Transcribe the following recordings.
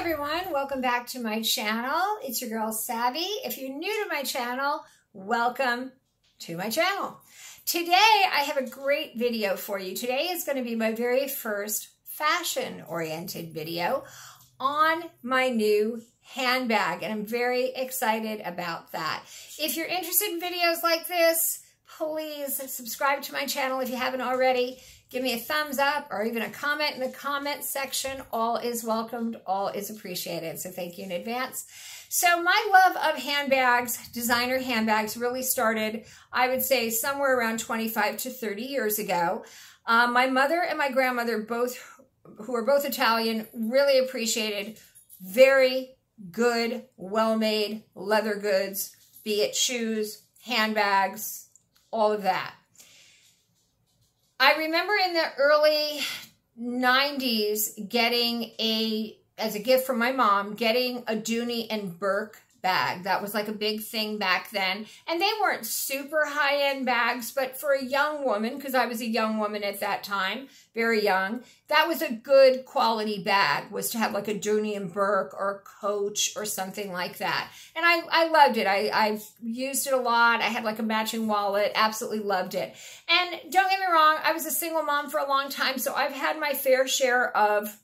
everyone, welcome back to my channel. It's your girl Savvy. If you're new to my channel, welcome to my channel. Today I have a great video for you. Today is going to be my very first fashion oriented video on my new handbag and I'm very excited about that. If you're interested in videos like this, please subscribe to my channel if you haven't already. Give me a thumbs up or even a comment in the comment section. All is welcomed, all is appreciated. So thank you in advance. So my love of handbags, designer handbags, really started, I would say, somewhere around 25 to 30 years ago. Um, my mother and my grandmother, both who are both Italian, really appreciated very good, well-made leather goods, be it shoes, handbags, all of that. I remember in the early 90s getting a, as a gift from my mom, getting a Dooney and Bourke bag. That was like a big thing back then. And they weren't super high-end bags, but for a young woman, because I was a young woman at that time, very young, that was a good quality bag, was to have like a Dooney and Bourke or a Coach or something like that. And I, I loved it. I, I've used it a lot. I had like a matching wallet, absolutely loved it. And don't get me wrong, I was a single mom for a long time, so I've had my fair share of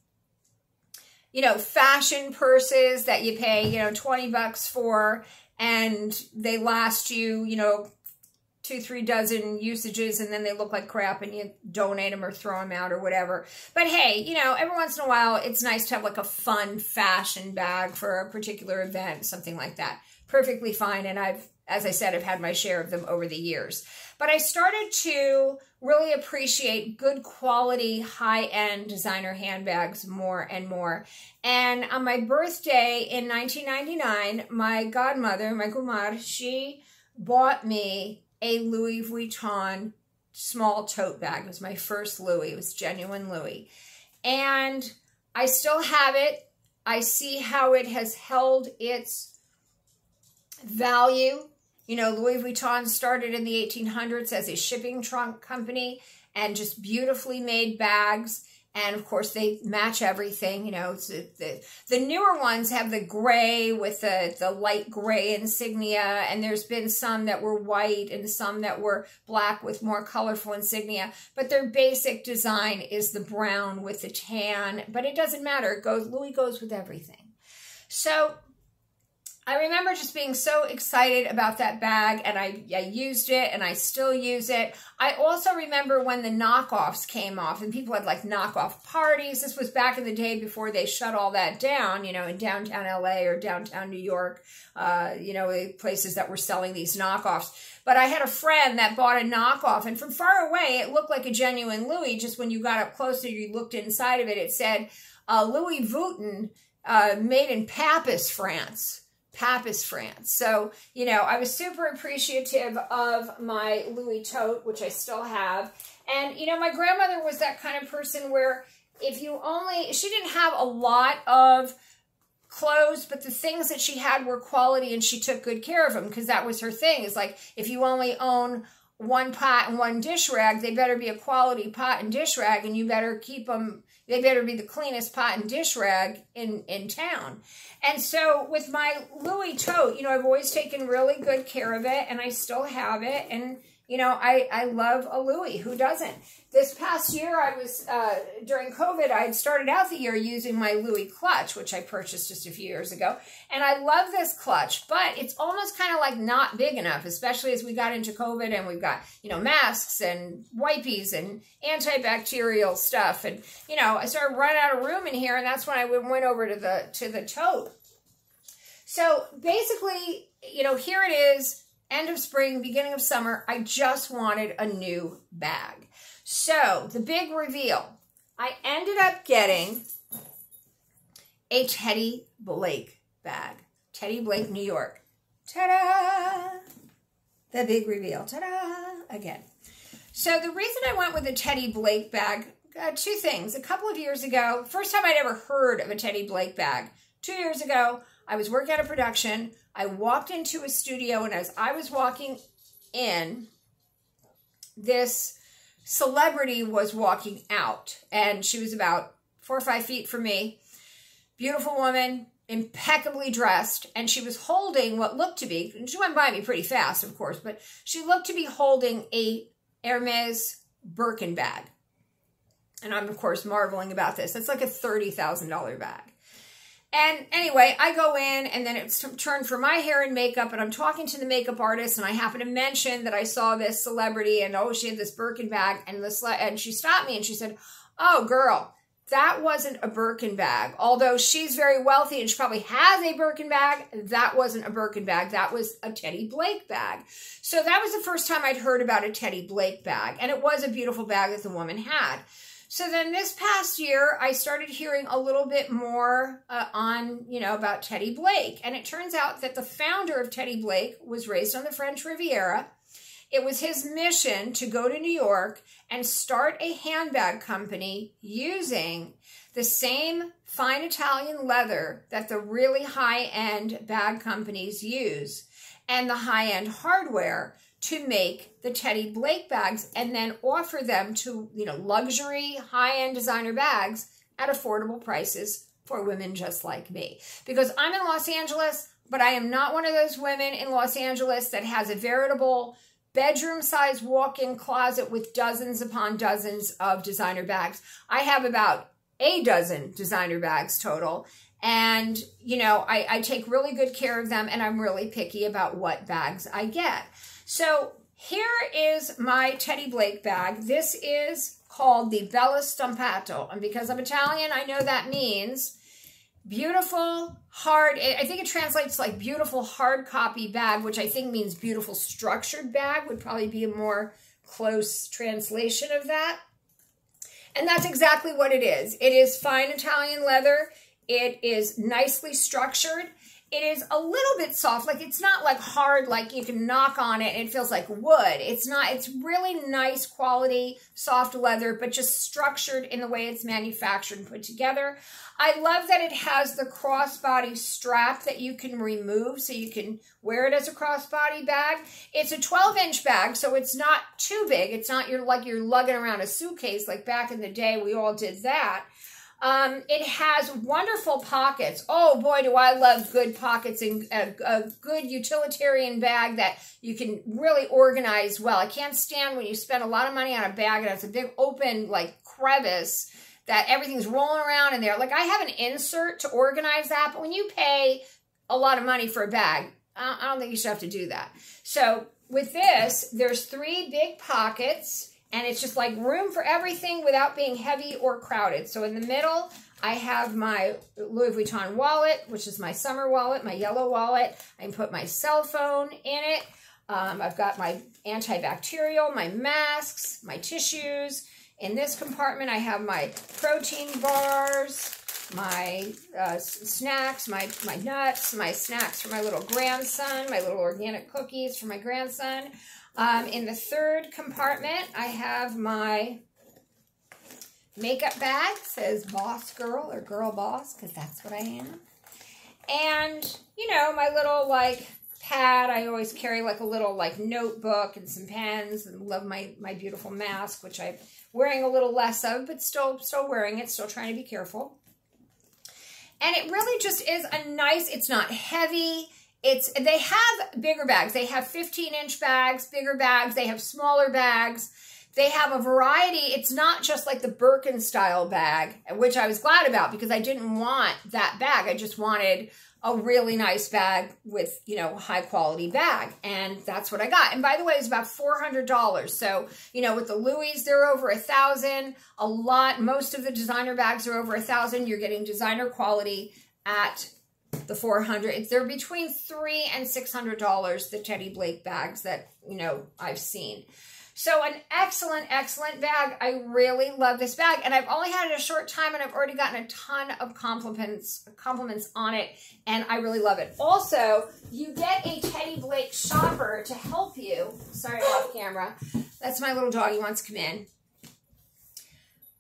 you know, fashion purses that you pay, you know, 20 bucks for and they last you, you know, two, three dozen usages and then they look like crap and you donate them or throw them out or whatever. But hey, you know, every once in a while, it's nice to have like a fun fashion bag for a particular event, something like that. Perfectly fine. And I've as I said, I've had my share of them over the years. But I started to really appreciate good quality, high-end designer handbags more and more. And on my birthday in 1999, my godmother, my comare, she bought me a Louis Vuitton small tote bag. It was my first Louis. It was genuine Louis. And I still have it. I see how it has held its value you know, Louis Vuitton started in the 1800s as a shipping trunk company and just beautifully made bags. And of course, they match everything. You know, the, the newer ones have the gray with the, the light gray insignia. And there's been some that were white and some that were black with more colorful insignia. But their basic design is the brown with the tan. But it doesn't matter. It goes, Louis goes with everything. So I remember just being so excited about that bag and I, I, used it and I still use it. I also remember when the knockoffs came off and people had like knockoff parties. This was back in the day before they shut all that down, you know, in downtown LA or downtown New York, uh, you know, places that were selling these knockoffs. But I had a friend that bought a knockoff and from far away, it looked like a genuine Louis. Just when you got up closer, you looked inside of it, it said uh, Louis Vuitton uh, made in Papis, France. Papis, France. So, you know, I was super appreciative of my Louis tote, which I still have. And, you know, my grandmother was that kind of person where if you only, she didn't have a lot of clothes, but the things that she had were quality and she took good care of them because that was her thing. It's like, if you only own one pot and one dish rag, they better be a quality pot and dish rag and you better keep them they better be the cleanest pot and dish rag in, in town. And so with my Louis tote, you know, I've always taken really good care of it and I still have it. And you know, I, I love a Louis. Who doesn't? This past year, I was, uh, during COVID, I had started out the year using my Louis clutch, which I purchased just a few years ago. And I love this clutch, but it's almost kind of like not big enough, especially as we got into COVID and we've got, you know, masks and wipies and antibacterial stuff. And, you know, I started running out of room in here and that's when I went over to the, to the tote. So basically, you know, here it is end of spring, beginning of summer, I just wanted a new bag. So the big reveal, I ended up getting a Teddy Blake bag. Teddy Blake, New York. Ta-da! The big reveal. Ta-da! Again. So the reason I went with a Teddy Blake bag, uh, two things. A couple of years ago, first time I'd ever heard of a Teddy Blake bag. Two years ago, I was working at a production. I walked into a studio, and as I was walking in, this celebrity was walking out, and she was about four or five feet from me. beautiful woman, impeccably dressed, and she was holding what looked to be, she went by me pretty fast, of course, but she looked to be holding a Hermes Birkin bag. And I'm, of course, marveling about this. It's like a $30,000 bag. And anyway, I go in and then it's turned for my hair and makeup and I'm talking to the makeup artist and I happen to mention that I saw this celebrity and oh, she had this Birkin bag and this, and she stopped me and she said, oh, girl, that wasn't a Birkin bag. Although she's very wealthy and she probably has a Birkin bag, that wasn't a Birkin bag. That was a Teddy Blake bag. So that was the first time I'd heard about a Teddy Blake bag. And it was a beautiful bag that the woman had. So then this past year, I started hearing a little bit more uh, on, you know, about Teddy Blake. And it turns out that the founder of Teddy Blake was raised on the French Riviera. It was his mission to go to New York and start a handbag company using the same fine Italian leather that the really high-end bag companies use and the high-end hardware to make the Teddy Blake bags and then offer them to, you know, luxury high-end designer bags at affordable prices for women just like me. Because I'm in Los Angeles, but I am not one of those women in Los Angeles that has a veritable bedroom size walk-in closet with dozens upon dozens of designer bags. I have about a dozen designer bags total. And, you know, I, I take really good care of them and I'm really picky about what bags I get. So here is my Teddy Blake bag. This is called the Bella Stampato. And because I'm Italian, I know that means beautiful, hard, I think it translates like beautiful hard copy bag, which I think means beautiful structured bag would probably be a more close translation of that. And that's exactly what it is. It is fine Italian leather. It is nicely structured. It is a little bit soft. Like it's not like hard, like you can knock on it and it feels like wood. It's not, it's really nice quality, soft leather, but just structured in the way it's manufactured and put together. I love that it has the crossbody strap that you can remove so you can wear it as a crossbody bag. It's a 12 inch bag, so it's not too big. It's not you're like you're lugging around a suitcase like back in the day. We all did that. Um, it has wonderful pockets. Oh boy, do I love good pockets and a, a, good utilitarian bag that you can really organize well. I can't stand when you spend a lot of money on a bag and it's a big open like crevice that everything's rolling around in there. Like I have an insert to organize that, but when you pay a lot of money for a bag, I don't think you should have to do that. So with this, there's three big pockets and it's just like room for everything without being heavy or crowded. So in the middle, I have my Louis Vuitton wallet, which is my summer wallet, my yellow wallet. I can put my cell phone in it. Um, I've got my antibacterial, my masks, my tissues. In this compartment, I have my protein bars, my uh, snacks, my, my nuts, my snacks for my little grandson, my little organic cookies for my grandson. Um, in the third compartment, I have my makeup bag. It says boss girl or girl boss because that's what I am. And, you know, my little, like, pad. I always carry, like, a little, like, notebook and some pens. And love my, my beautiful mask, which I'm wearing a little less of, but still, still wearing it. Still trying to be careful. And it really just is a nice, it's not heavy. It's They have bigger bags. They have 15-inch bags, bigger bags. They have smaller bags. They have a variety. It's not just like the Birkin style bag, which I was glad about because I didn't want that bag. I just wanted a really nice bag with, you know, high quality bag. And that's what I got. And by the way, it's about $400. So, you know, with the Louis, they're over a thousand. A lot, most of the designer bags are over a thousand. You're getting designer quality at the 400 they're between three and six hundred dollars the teddy blake bags that you know i've seen. So an excellent excellent bag. I really love this bag and i've only had it a short time and i've already gotten a ton of compliments compliments on it and i really love it. Also you get a teddy blake shopper to help you. Sorry off camera. That's my little dog he wants to come in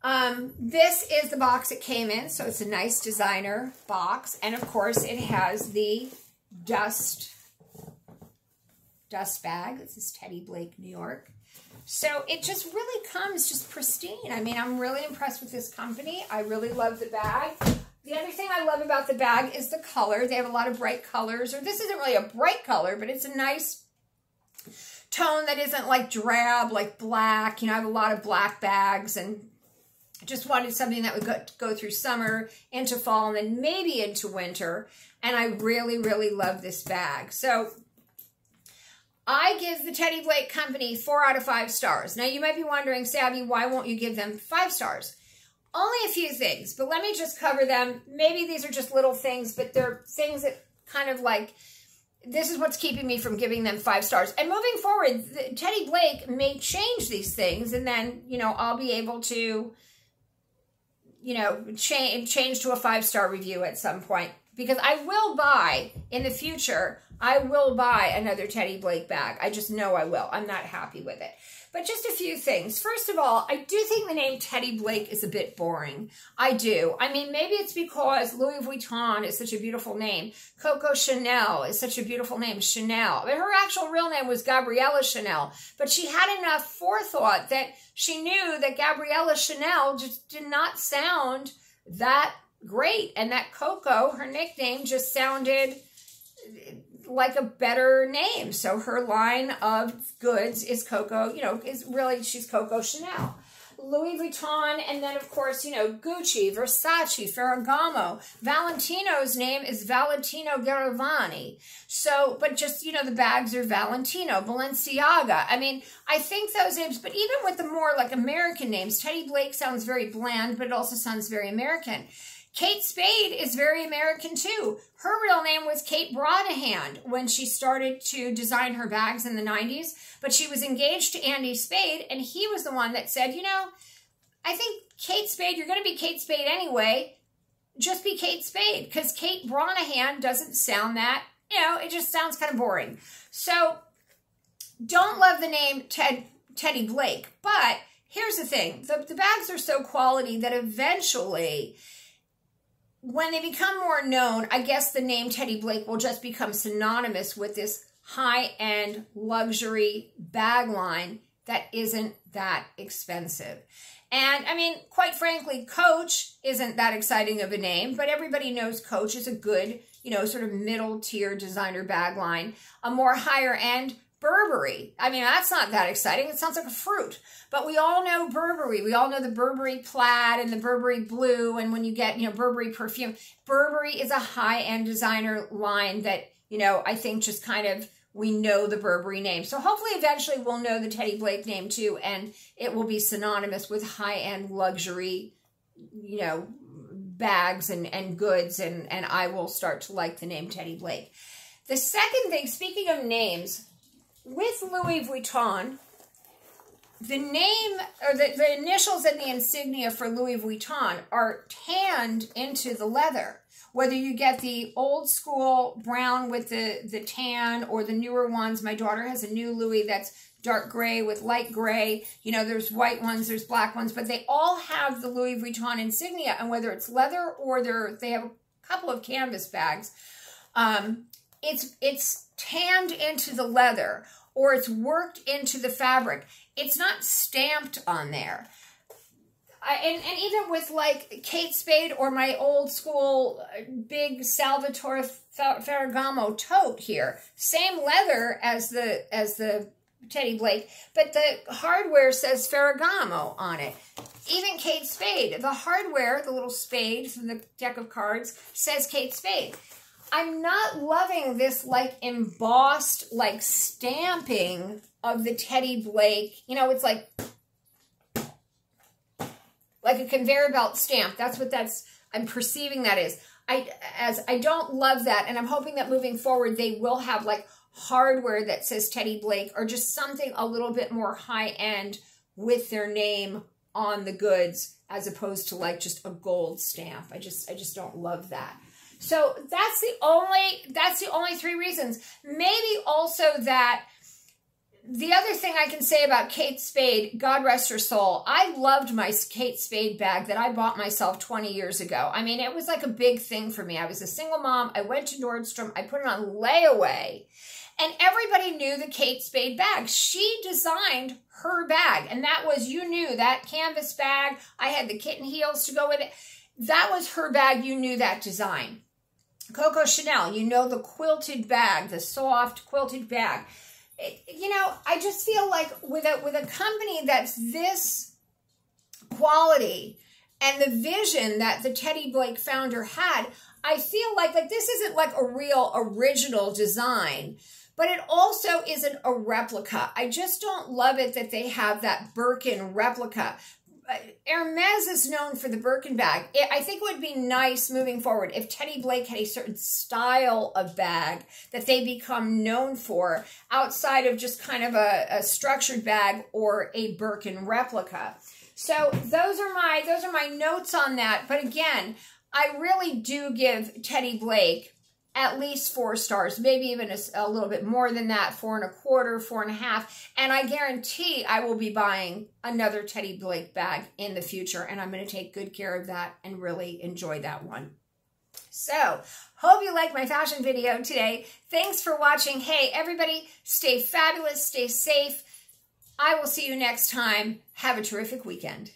um, this is the box it came in, so it's a nice designer box. And of course, it has the dust, dust bag. This is Teddy Blake, New York. So it just really comes just pristine. I mean, I'm really impressed with this company. I really love the bag. The other thing I love about the bag is the color. They have a lot of bright colors, or this isn't really a bright color, but it's a nice tone that isn't like drab, like black. You know, I have a lot of black bags and just wanted something that would go, go through summer, into fall, and then maybe into winter. And I really, really love this bag. So I give the Teddy Blake Company four out of five stars. Now, you might be wondering, Savvy, why won't you give them five stars? Only a few things, but let me just cover them. Maybe these are just little things, but they're things that kind of like, this is what's keeping me from giving them five stars. And moving forward, Teddy Blake may change these things, and then, you know, I'll be able to you know, change change to a five star review at some point because I will buy in the future. I will buy another Teddy Blake bag. I just know I will. I'm not happy with it. But just a few things. First of all, I do think the name Teddy Blake is a bit boring. I do. I mean, maybe it's because Louis Vuitton is such a beautiful name. Coco Chanel is such a beautiful name, Chanel. But her actual real name was Gabriella Chanel. But she had enough forethought that she knew that Gabriella Chanel just did not sound that great. And that Coco, her nickname, just sounded like a better name. So her line of goods is Coco, you know, is really, she's Coco Chanel. Louis Vuitton, and then of course, you know, Gucci, Versace, Ferragamo. Valentino's name is Valentino Garavani. So, but just, you know, the bags are Valentino, Balenciaga. I mean, I think those names, but even with the more like American names, Teddy Blake sounds very bland, but it also sounds very American. Kate Spade is very American too. Her real name was Kate Brosnahan when she started to design her bags in the 90s, but she was engaged to Andy Spade, and he was the one that said, you know, I think Kate Spade, you're going to be Kate Spade anyway. Just be Kate Spade because Kate Brosnahan doesn't sound that, you know, it just sounds kind of boring. So don't love the name Ted, Teddy Blake, but here's the thing. The, the bags are so quality that eventually when they become more known, I guess the name Teddy Blake will just become synonymous with this high-end luxury bag line that isn't that expensive. And I mean, quite frankly, Coach isn't that exciting of a name, but everybody knows Coach is a good, you know, sort of middle tier designer bag line. A more higher end Burberry. I mean, that's not that exciting. It sounds like a fruit. But we all know Burberry. We all know the Burberry plaid and the Burberry blue. And when you get, you know, Burberry perfume, Burberry is a high-end designer line that, you know, I think just kind of we know the Burberry name. So hopefully eventually we'll know the Teddy Blake name too. And it will be synonymous with high-end luxury, you know, bags and, and goods. And, and I will start to like the name Teddy Blake. The second thing, speaking of names, with Louis Vuitton, the name or the, the initials and the insignia for Louis Vuitton are tanned into the leather. Whether you get the old school brown with the, the tan or the newer ones, my daughter has a new Louis that's dark gray with light gray. You know, there's white ones, there's black ones, but they all have the Louis Vuitton insignia. And whether it's leather or they're, they have a couple of canvas bags, um, it's, it's tanned into the leather or it's worked into the fabric. It's not stamped on there. I, and, and even with like Kate Spade or my old school uh, big Salvatore Ferragamo tote here, same leather as the as the Teddy Blake, but the hardware says Ferragamo on it. Even Kate Spade, the hardware, the little spade from the deck of cards, says Kate Spade. I'm not loving this like embossed like stamping of the Teddy Blake. You know, it's like like a conveyor belt stamp. That's what that's I'm perceiving that is. I as I don't love that and I'm hoping that moving forward they will have like hardware that says Teddy Blake or just something a little bit more high end with their name on the goods as opposed to like just a gold stamp. I just I just don't love that. So that's the only that's the only three reasons. Maybe also that the other thing I can say about Kate Spade, God rest her soul, I loved my Kate Spade bag that I bought myself 20 years ago. I mean, it was like a big thing for me. I was a single mom. I went to Nordstrom. I put it on layaway. And everybody knew the Kate Spade bag. She designed her bag. And that was, you knew that canvas bag. I had the kitten heels to go with it that was her bag. You knew that design. Coco Chanel, you know the quilted bag, the soft quilted bag. It, you know, I just feel like with a with a company that's this quality and the vision that the Teddy Blake founder had, I feel like like this isn't like a real original design, but it also isn't a replica. I just don't love it that they have that Birkin replica. Uh, Hermes is known for the Birkin bag. It, I think it would be nice moving forward if Teddy Blake had a certain style of bag that they become known for outside of just kind of a, a structured bag or a Birkin replica. So those are my those are my notes on that. But again, I really do give Teddy Blake at least four stars, maybe even a, a, little bit more than that, four and a quarter, four and a half. And I guarantee I will be buying another Teddy Blake bag in the future, and I'm going to take good care of that and really enjoy that one. So, hope you liked my fashion video today. Thanks for watching. Hey, everybody, stay fabulous, stay safe. I will see you next time. Have a terrific weekend.